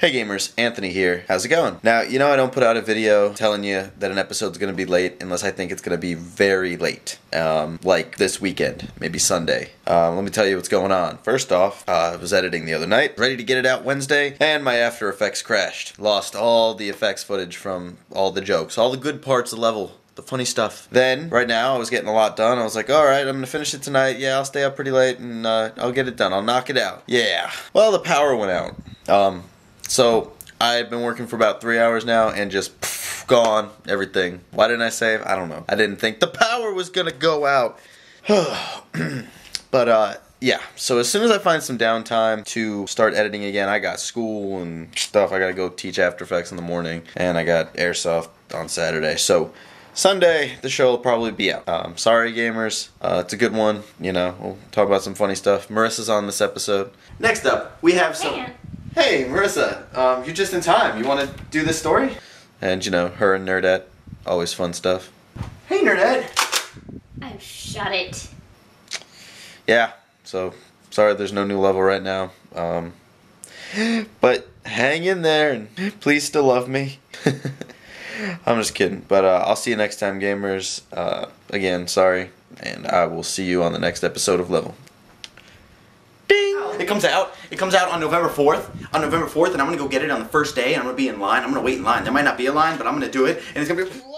Hey gamers, Anthony here. How's it going? Now, you know I don't put out a video telling you that an episode's gonna be late unless I think it's gonna be very late. Um, like this weekend, maybe Sunday. Um, let me tell you what's going on. First off, uh, I was editing the other night, ready to get it out Wednesday, and my After Effects crashed. Lost all the effects footage from all the jokes, all the good parts of the level the funny stuff. Then, right now, I was getting a lot done. I was like, all right, I'm gonna finish it tonight. Yeah, I'll stay up pretty late and uh, I'll get it done. I'll knock it out. Yeah. Well, the power went out. Um, so I've been working for about three hours now and just pff, gone everything. Why didn't I save? I don't know. I didn't think the power was gonna go out. but uh, yeah. So as soon as I find some downtime to start editing again, I got school and stuff. I gotta go teach After Effects in the morning, and I got airsoft on Saturday. So. Sunday, the show will probably be out. Um, sorry, gamers. Uh, it's a good one. You know, we'll talk about some funny stuff. Marissa's on this episode. Next up, we have some. Man. Hey, Marissa, um, you're just in time. You want to do this story? And you know, her and Nerdette, always fun stuff. Hey, Nerdette. Oh, shut it. Yeah. So sorry, there's no new level right now. Um, but hang in there and please still love me. I'm just kidding. But uh, I'll see you next time, gamers. Uh, again, sorry, and I will see you on the next episode of Level. Comes out. It comes out on November 4th. On November 4th, and I'm gonna go get it on the first day. And I'm gonna be in line. I'm gonna wait in line. There might not be a line, but I'm gonna do it, and it's gonna be.